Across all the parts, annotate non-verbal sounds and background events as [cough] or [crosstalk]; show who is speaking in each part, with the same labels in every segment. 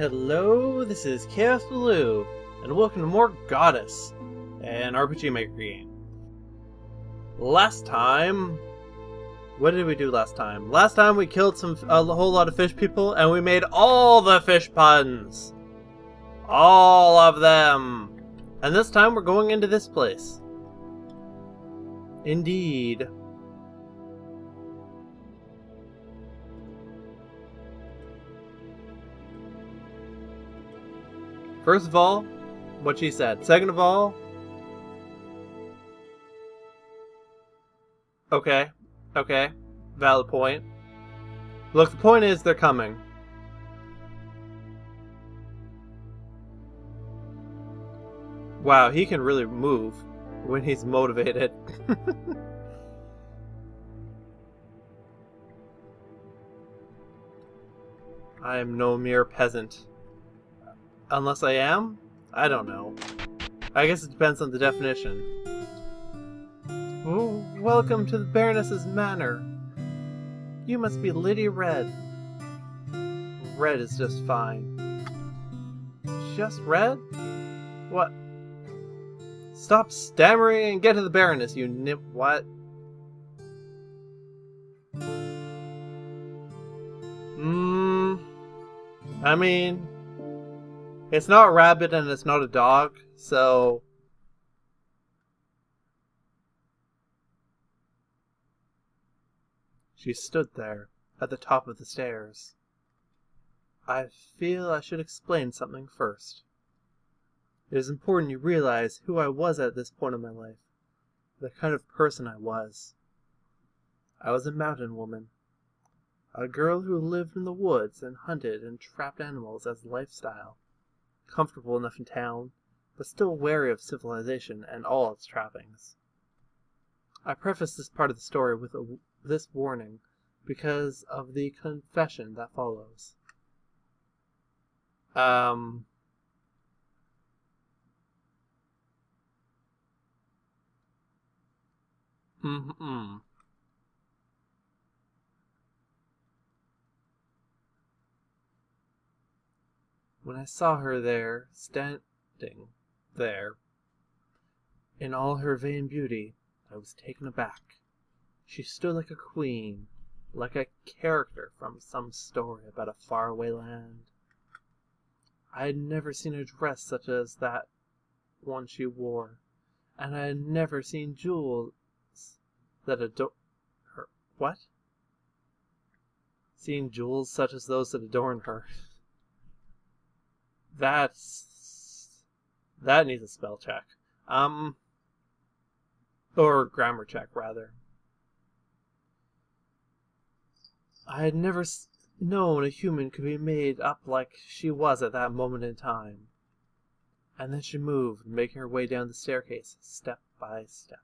Speaker 1: Hello, this is Kaosubaloo, and welcome to more Goddess, an RPG Maker game. Last time, what did we do last time? Last time we killed some a whole lot of fish people, and we made all the fish puns, all of them. And this time we're going into this place. Indeed. First of all, what she said. Second of all, okay, okay, valid point. Look, the point is they're coming. Wow, he can really move when he's motivated. [laughs] I am no mere peasant. Unless I am? I don't know. I guess it depends on the definition. Oh, welcome to the Baroness's Manor. You must be Lydia Red. Red is just fine. Just red? What? Stop stammering and get to the Baroness, you nip. What? Hmm. I mean, it's not a rabbit and it's not a dog, so. She stood there, at the top of the stairs. I feel I should explain something first. It is important you realize who I was at this point in my life, the kind of person I was. I was a mountain woman, a girl who lived in the woods and hunted and trapped animals as a lifestyle, comfortable enough in town, but still wary of civilization and all its trappings. I preface this part of the story with a, this warning because of the confession that follows. Um, Mm-hmm. When I saw her there, standing there, in all her vain beauty, I was taken aback. She stood like a queen, like a character from some story about a faraway land. I had never seen a dress such as that one she wore, and I had never seen jewels that adorn her. What? Seeing jewels such as those that adorn her. That's. That needs a spell check. Um. Or grammar check, rather. I had never known a human could be made up like she was at that moment in time. And then she moved, making her way down the staircase, step by step.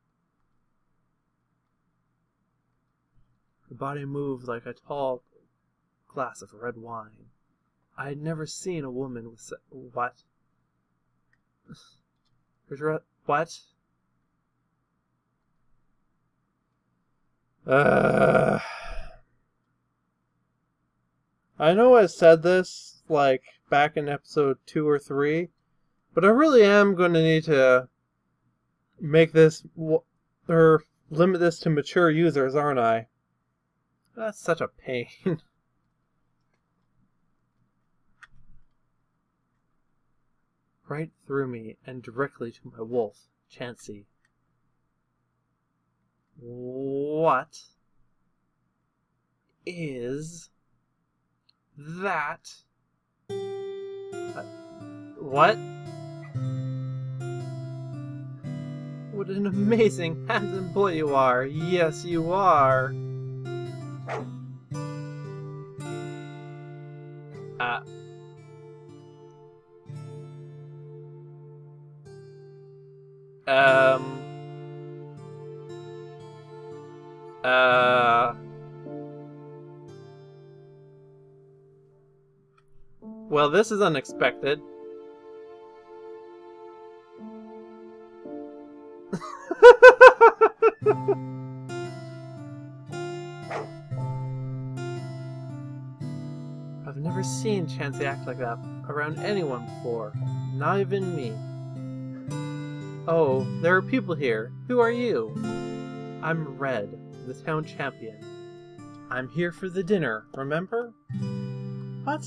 Speaker 1: Her body moved like a tall glass of red wine. I had never seen a woman with such... What? What? Uh... I know I said this, like, back in episode 2 or 3, but I really am going to need to make this... or limit this to mature users, aren't I? That's such a pain. [laughs] right through me and directly to my wolf, Chansey. What is that? Uh, what? What an amazing, handsome boy you are. Yes, you are. Uh, um. Uh. Well, this is unexpected. [laughs] I've never seen Chansey act like that around anyone before. Not even me. Oh, there are people here. Who are you? I'm Red, the town champion. I'm here for the dinner, remember? What?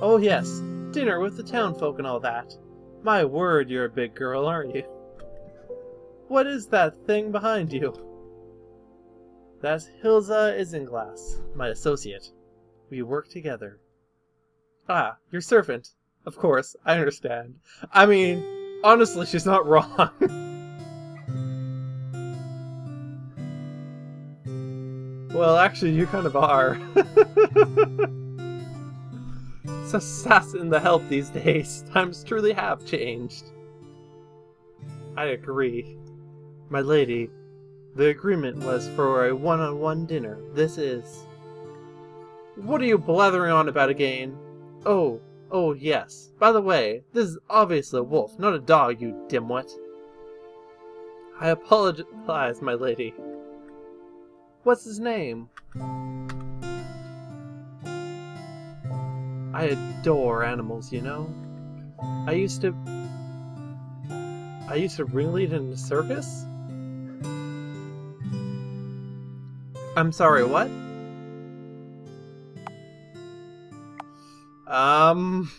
Speaker 1: Oh yes, dinner with the town folk and all that. My word, you're a big girl, aren't you? What is that thing behind you? That's Hilda Isinglass, my associate. We work together. Ah, your servant. Of course, I understand. I mean, honestly, she's not wrong. well, actually, you kind of are. [laughs] sass in the help these days. Times truly have changed. I agree. My lady, the agreement was for a one-on-one dinner. This is... What are you blathering on about again? Oh, oh yes. By the way, this is obviously a wolf, not a dog, you dimwit. I apologize, my lady. What's his name? I adore animals, you know. I used to... I used to ringlead in a circus? I'm sorry, what? Um...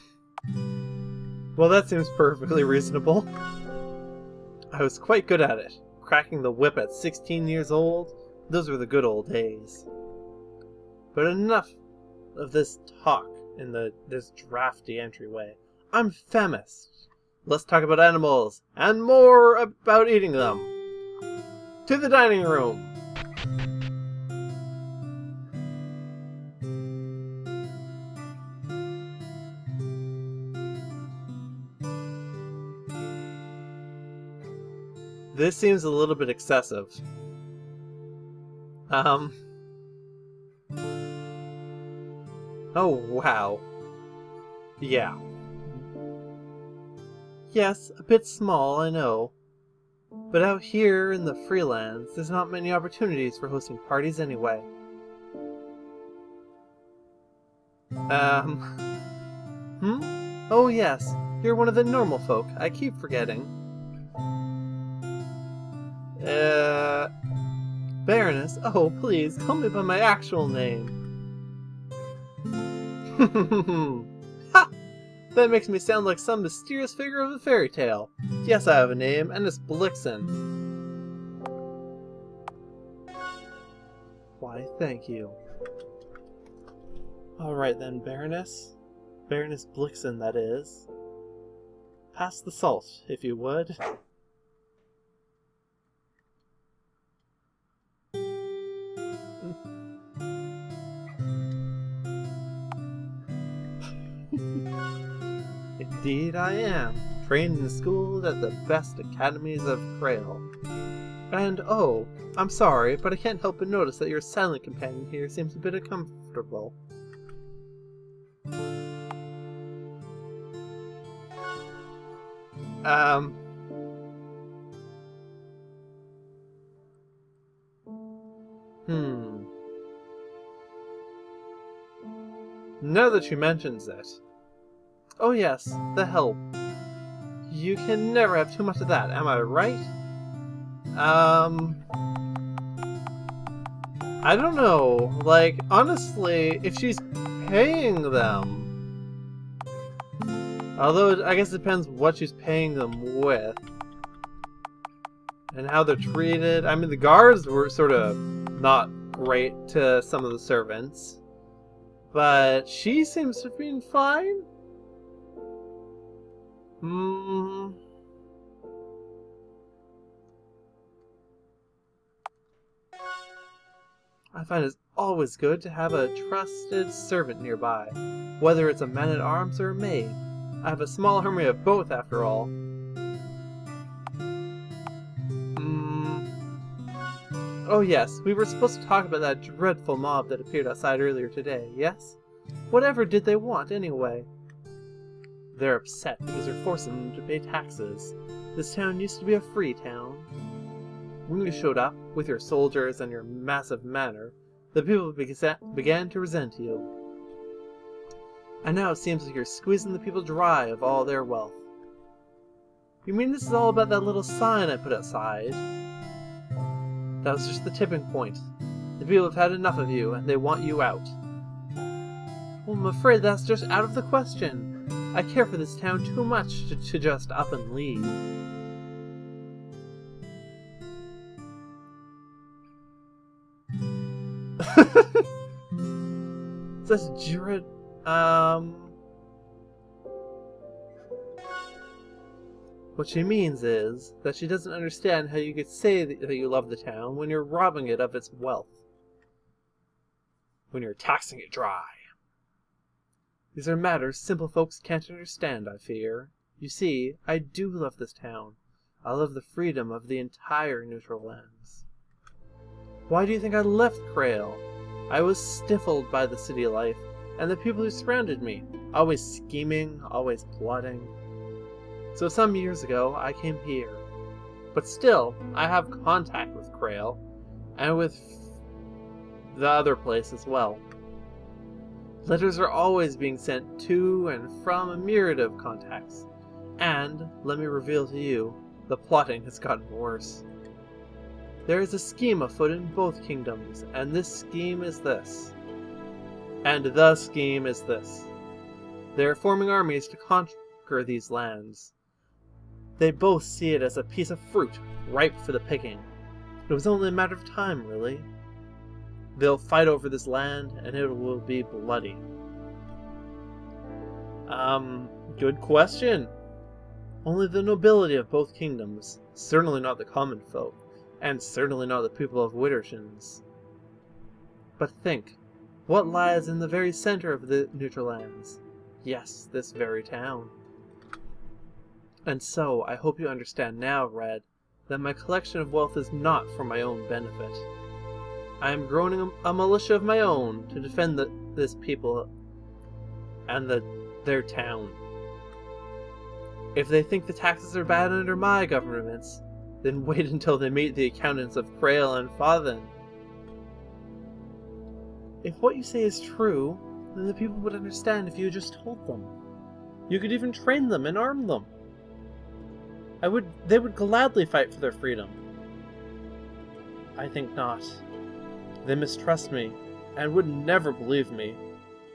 Speaker 1: Well, that seems perfectly reasonable. I was quite good at it. Cracking the whip at 16 years old, those were the good old days. But enough of this talk in the this drafty entryway. I'm famous. Let's talk about animals, and more about eating them. To the dining room. This seems a little bit excessive. Um. Oh, wow. Yeah. Yes, a bit small, I know. But out here in the freelands, there's not many opportunities for hosting parties anyway. Um. [laughs] Hmm? Oh, yes. You're one of the normal folk. I keep forgetting. Uh, Baroness, oh please, call me by my actual name. [laughs] ha! That makes me sound like some mysterious figure of a fairy tale. Yes, I have a name, and it's Blixen. Why, thank you. Alright then, Baroness. Baroness Blixen, that is. Pass the salt, if you would. Indeed I am, trained and schooled at the best academies of Crail. And oh, I'm sorry, but I can't help but notice that your silent companion here seems a bit uncomfortable. Um... Hmm... Now that she mentions it, Oh yes, the help. You can never have too much of that, am I right? Um... I don't know. Like, honestly, if she's paying them... Although, I guess it depends what she's paying them with. And how they're treated. I mean, the guards were sort of not great to some of the servants. But she seems to have been fine. Hmm. I find it's always good to have a trusted servant nearby, whether it's a man-at-arms or a maid. I have a small army of both, after all. Hmm. Oh yes, we were supposed to talk about that dreadful mob that appeared outside earlier today, yes? Whatever did they want, anyway? They're upset because they're forcing them to pay taxes. This town used to be a free town. When you showed up, with your soldiers and your massive manor, the people began to resent you. And now it seems like you're squeezing the people dry of all their wealth. You mean this is all about that little sign I put outside? That was just the tipping point. The people have had enough of you, and they want you out. Well, I'm afraid that's just out of the question. I care for this town too much to, to just up and leave. [laughs] Says Jurid. Um. What she means is that she doesn't understand how you could say that you love the town when you're robbing it of its wealth. When you're taxing it dry. These are matters simple folks can't understand, I fear. You see, I do love this town. I love the freedom of the entire neutral lands. Why do you think I left Krail? I was stifled by the city life and the people who surrounded me, always scheming, always plotting. So some years ago, I came here. But still, I have contact with Krail, and with the other place as well. Letters are always being sent to and from a myriad of contacts. And, let me reveal to you, the plotting has gotten worse. There is a scheme afoot in both kingdoms, and this scheme is this. And the scheme is this. They are forming armies to conquer these lands. They both see it as a piece of fruit, ripe for the picking. It was only a matter of time, really. They'll fight over this land, and it will be bloody. Um, good question. Only the nobility of both kingdoms, certainly not the common folk, and certainly not the people of Widdershins. But think, what lies in the very center of the neutral lands? Yes, this very town. And so, I hope you understand now, Red, that my collection of wealth is not for my own benefit. I am growing a, militia of my own to defend the, this people and the, their town. If they think the taxes are bad under my governments, then [laughs] wait until they meet the accountants of Krail and Fathen. If what you say is true, then the people would understand if you just told them. You could even train them and arm them. I would they would gladly fight for their freedom. I think not. They mistrust me, and would never believe me.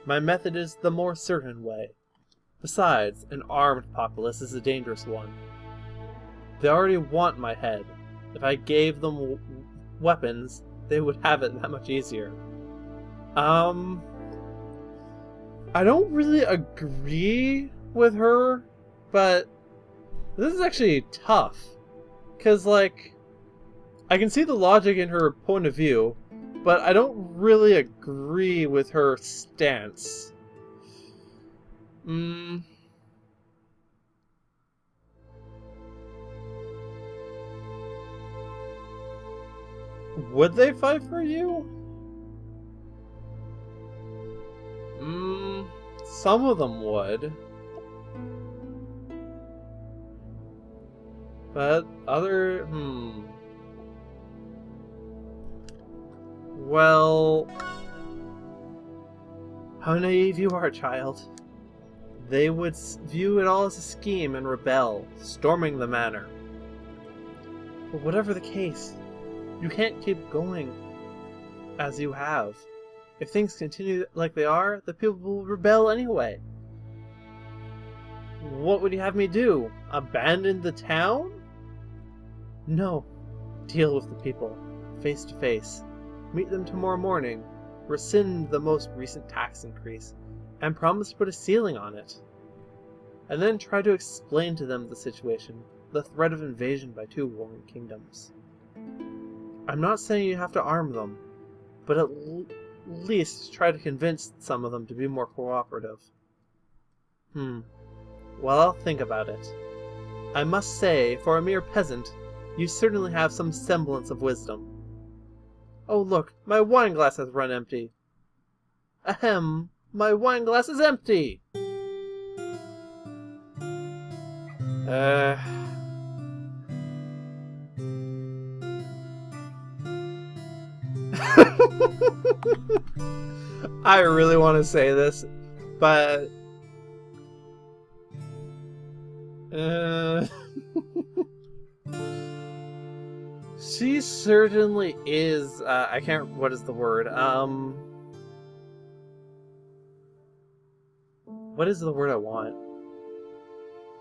Speaker 1: My method is the more certain way. Besides, an armed populace is a dangerous one. They already want my head. If I gave them weapons, they would have it that much easier. Um, I don't really agree with her, but this is actually tough. Because, like, I can see the logic in her point of view, but I don't really agree with her stance. Mm. Would they fight for you? Mm, some of them would. But other, hmm. Well, how naive you are, child. They would view it all as a scheme and rebel, storming the manor. But whatever the case, you can't keep going as you have. If things continue like they are, the people will rebel anyway. What would you have me do? Abandon the town? No. Deal with the people, face to face. Meet them tomorrow morning, rescind the most recent tax increase, and promise to put a ceiling on it. And then try to explain to them the situation, the threat of invasion by two warring kingdoms. I'm not saying you have to arm them, but at least try to convince some of them to be more cooperative. Hmm. Well, I'll think about it. I must say, for a mere peasant, you certainly have some semblance of wisdom. Oh, look, my wine glass has run empty. Ahem, my wine glass is empty! Uh... [laughs] I really want to say this, but... Uh... [laughs] she certainly is. Uh, I can't. What is the word? Um. What is the word I want?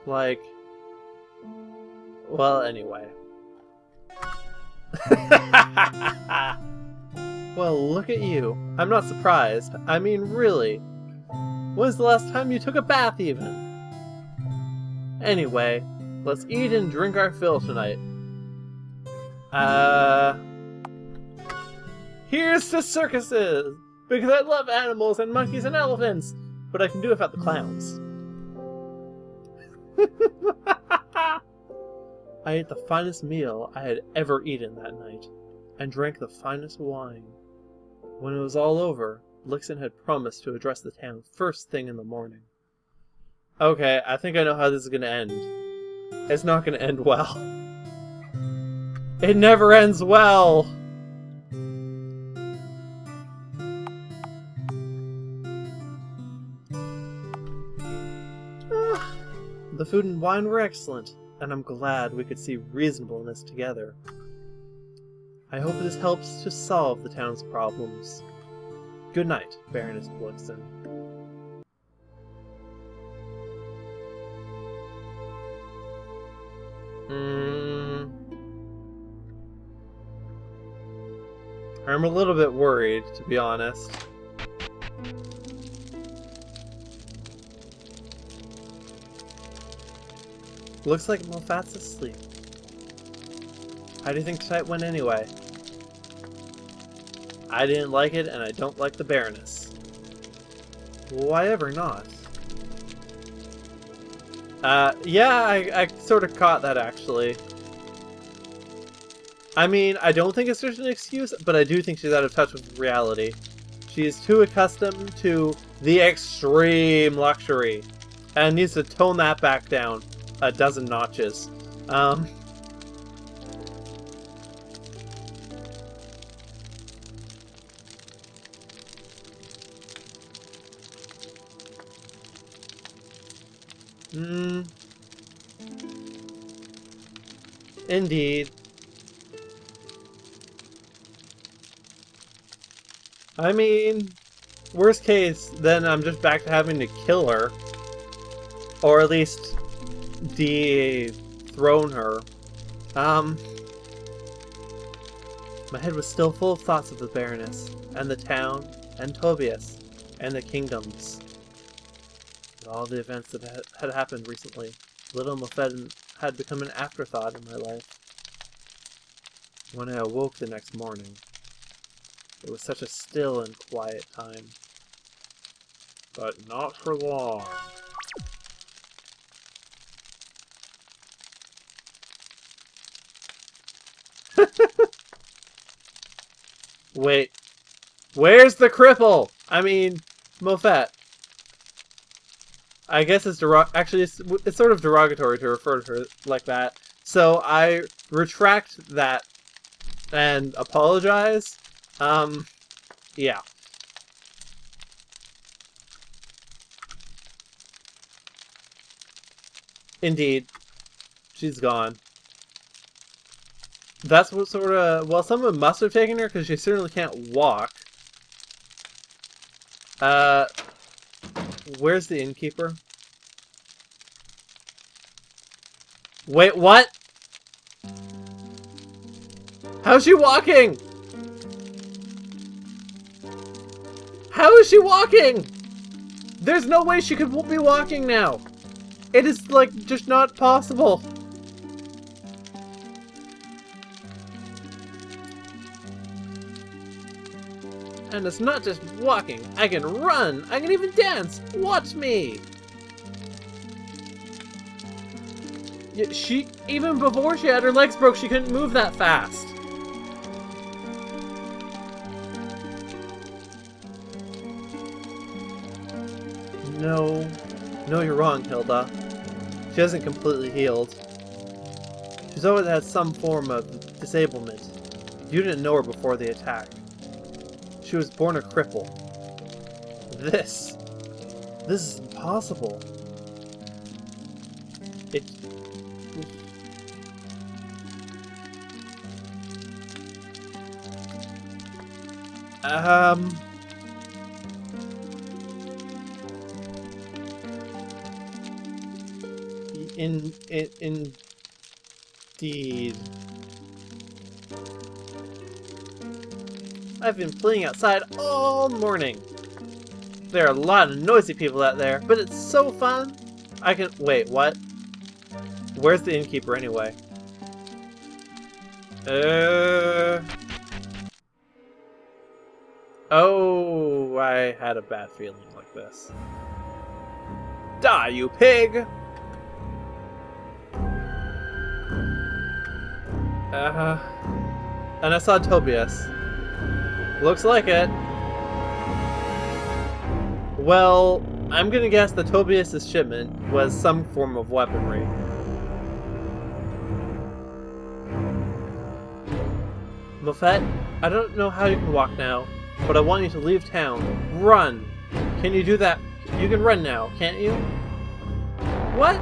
Speaker 1: Like. Well, anyway. [laughs] well, look at you. I'm not surprised. I mean, really. When's the last time you took a bath, even? Anyway, let's eat and drink our fill tonight. Uh. Here's to circuses! Because I love animals and monkeys and elephants! But I can do without the clowns. [laughs] I ate the finest meal I had ever eaten that night, and drank the finest wine. When it was all over, Blixen had promised to address the town first thing in the morning. Okay, I think I know how this is gonna end. It's not gonna end well. It never ends well! Ah, the food and wine were excellent, and I'm glad we could see reasonableness together. I hope this helps to solve the town's problems. Good night, Baroness Blixen. I'm a little bit worried, to be honest. Looks like Mofat's asleep. How do you think tonight went anyway? I didn't like it, and I don't like the Baroness. Why ever not? Uh, yeah, I, I sort of caught that, actually. I mean, I don't think it's just an excuse, but I do think she's out of touch with reality. She is too accustomed to the extreme luxury, and needs to tone that back down a dozen notches. Um... Mm. Indeed. I mean, worst case, then I'm just back to having to kill her. Or at least dethrone her. Um, my head was still full of thoughts of the Baroness, and the town, and Tobias, and the kingdoms all the events that had happened recently, little Mofet had become an afterthought in my life. When I awoke the next morning, it was such a still and quiet time. But not for long. [laughs] Wait. Where's the cripple? I mean, Mofet. I guess it's derog- actually it's, it's sort of derogatory to refer to her like that. So I retract that and apologize. Um, yeah. Indeed. She's gone. That's what sort of... Well, someone must have taken her, because she certainly can't walk. Uh, Where's the innkeeper? Wait, what? How's she walking? How is she walking? There's no way she could be walking now. It is, like, just not possible. And it's not just walking. I can run. I can even dance. Watch me. She, even before she had her legs broke, she couldn't move that fast. No. No, you're wrong, Hilda. She hasn't completely healed. She's always had some form of disablement. You didn't know her before the attack. She was born a cripple. This... This is impossible. It... Um... In, in, indeed. I've been playing outside all morning. There are a lot of noisy people out there, but it's so fun. I can- wait, what? Where's the innkeeper anyway? Uh... Oh, I had a bad feeling like this. Die, you pig! Uh, and I saw Tobias. Looks like it. Well, I'm gonna guess that Tobias' shipment was some form of weaponry. Moffett, I don't know how you can walk now, but I want you to leave town. Run! Can you do that? You can run now, can't you? What?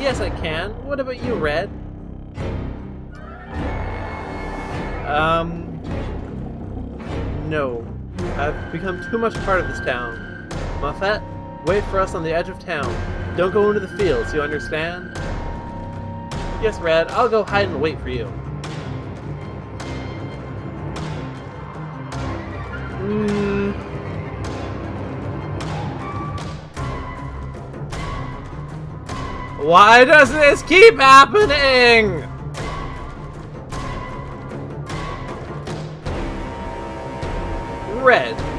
Speaker 1: Yes, I can. What about you, Red? Um... No. I've become too much part of this town. Moffett, wait for us on the edge of town. Don't go into the fields, you understand? Yes, Red, I'll go hide and wait for you. Hmm... Why does this keep happening?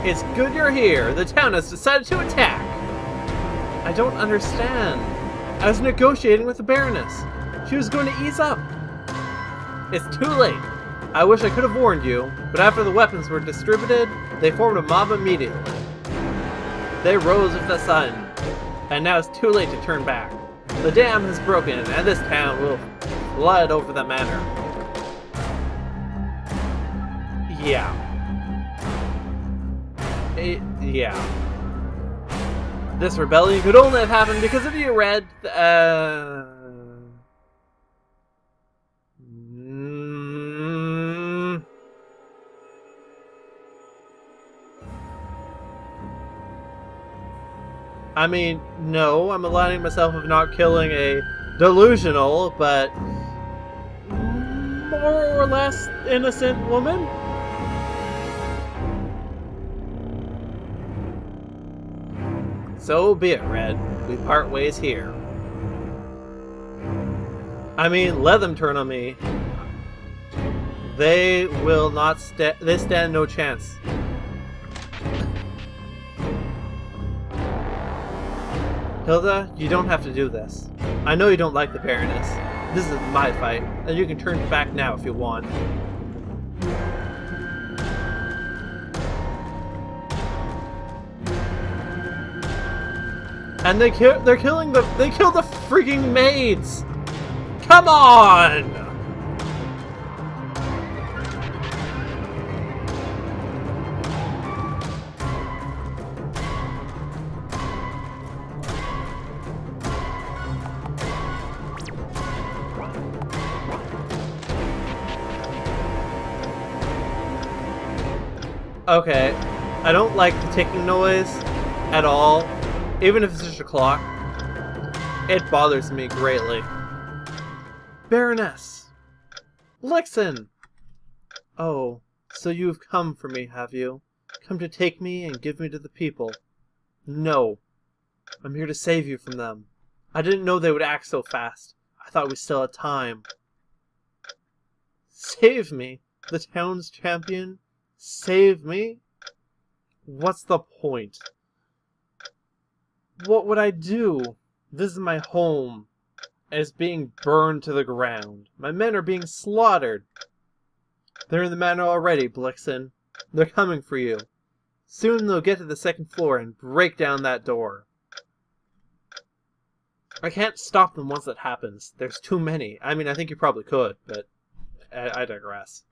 Speaker 1: It's good you're here. The town has decided to attack. I don't understand. I was negotiating with the Baroness. She was going to ease up. It's too late. I wish I could have warned you, but after the weapons were distributed, they formed a mob immediately. They rose with the sun, and now it's too late to turn back. The dam has broken, and this town will flood over the manor. Yeah. It, yeah. This rebellion could only have happened because of you, Red. Uh... Mm. I mean, no, I'm aligning myself with not killing a delusional, but more or less innocent woman. So be it, Red. We part ways here. I mean, let them turn on me. They will not stand. They stand no chance. Hilda, you don't have to do this. I know you don't like the Baroness. This is my fight, and you can turn back now if you want. And they kill they're killing the they kill the freaking maids! Come on! Okay, I don't like the ticking noise at all, even if it's just a clock. It bothers me greatly. Baroness! Blixen! Oh, so you've come for me, have you? Come to take me and give me to the people. No. I'm here to save you from them. I didn't know they would act so fast. I thought we still had time. Save me? The town's champion? Save me? What's the point? What would I do? This is my home. It's being burned to the ground. My men are being slaughtered. They're in the manor already, Blixen. They're coming for you. Soon they'll get to the second floor and break down that door. I can't stop them once that happens. There's too many. I mean, I think you probably could, but I, I digress.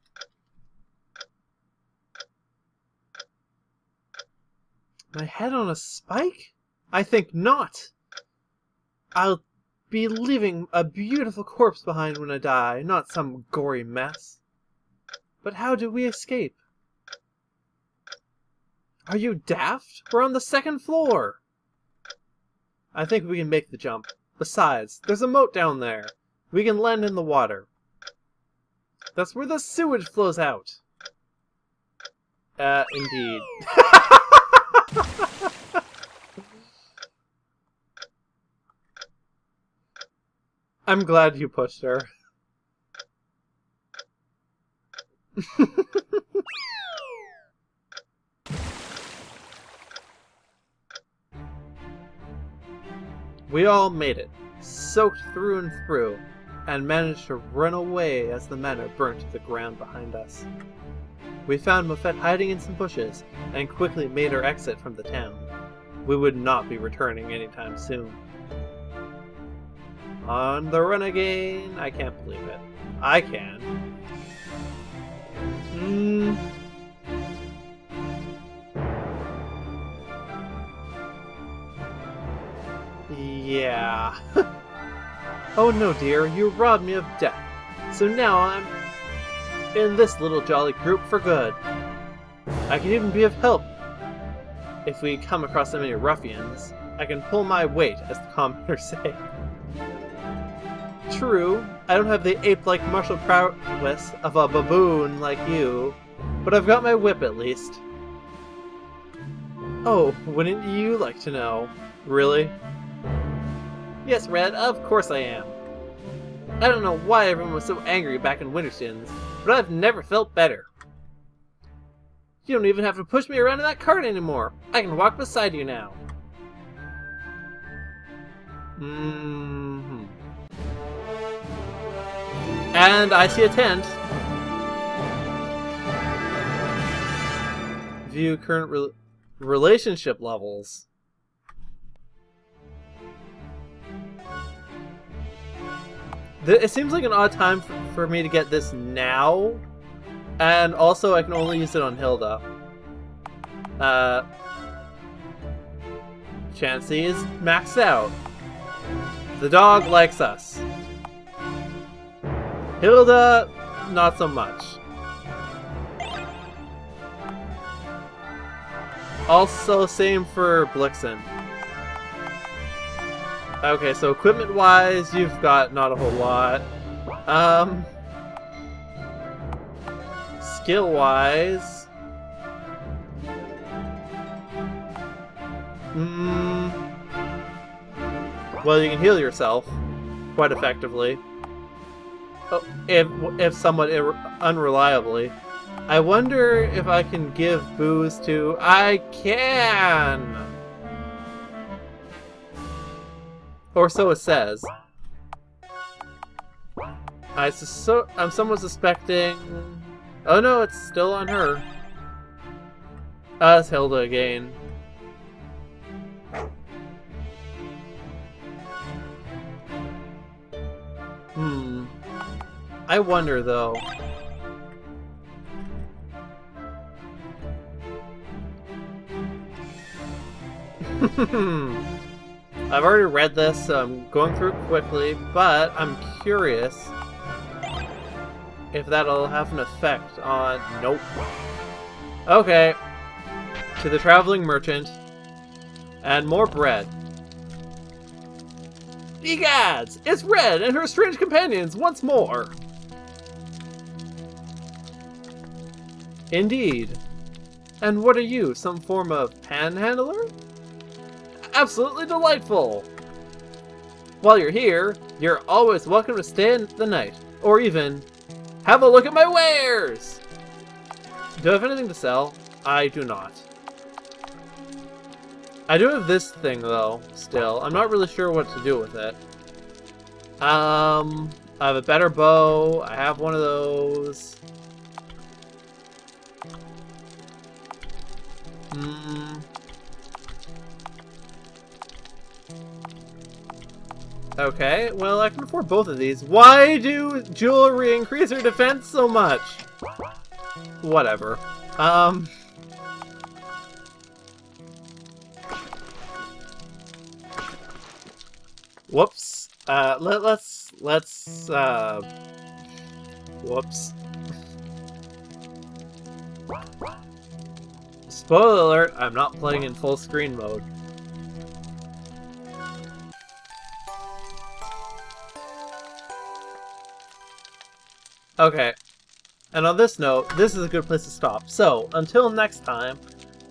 Speaker 1: My head on a spike? I think not. I'll be leaving a beautiful corpse behind when I die, not some gory mess. But how do we escape? Are you daft? We're on the second floor! I think we can make the jump. Besides, there's a moat down there. We can land in the water. That's where the sewage flows out. Uh, indeed. [laughs] [laughs] I'm glad you pushed her. [laughs] we all made it, soaked through and through, and managed to run away as the manor burnt to the ground behind us. We found Moffett hiding in some bushes and quickly made our exit from the town. We would not be returning anytime soon. On the run again. I can't believe it. I can. Hmm. Yeah. [laughs] oh no, dear, you robbed me of death. So now I'm in this little jolly group for good. I can even be of help. If we come across so many ruffians, I can pull my weight, as the commoners [laughs] say. True, I don't have the ape-like martial prowess of a baboon like you, but I've got my whip at least. Oh, wouldn't you like to know? Really? Yes, Red, of course I am. I don't know why everyone was so angry back in Winterstons, but I've never felt better. You don't even have to push me around in that cart anymore. I can walk beside you now. Mm and I see a tent. View current re relationship levels. it seems like an odd time for, for me to get this now. And also I can only use it on Hilda. Uh, Chansey is maxed out. The dog likes us. Hilda, not so much. Also, same for Blixen. Okay, so equipment-wise, you've got not a whole lot. Um, Skill-wise... Mm, well, you can heal yourself quite effectively if, if somewhat unreliably. I wonder if I can give booze to... I can! Or so it says. I so I'm somewhat suspecting... Oh no, it's still on her. Uh, Hilda again. Hmm. I wonder, though. [laughs] I've already read this, so I'm going through it quickly, but I'm curious if that'll have an effect on... Nope. Okay. To the traveling merchant. And more bread. Egads! It's Red and her strange companions once more! Indeed. And what are you, some form of panhandler? Absolutely delightful! While you're here, you're always welcome to stay in the night, or even have a look at my wares! Do I have anything to sell? I do not. I do have this thing, though, still. I'm not really sure what to do with it. Um, I have a better bow. I have one of those. Hmm. Okay, well, I can afford both of these. Why do jewelry increase her defense so much? Whatever. Um... Whoops. Uh, let, let's, let's, uh, whoops. Spoiler alert, I'm not playing in full screen mode. Okay, and on this note, this is a good place to stop. So, until next time,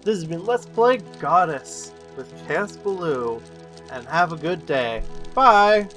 Speaker 1: this has been Let's Play Goddess with Kaosubaloo, and have a good day. Bye!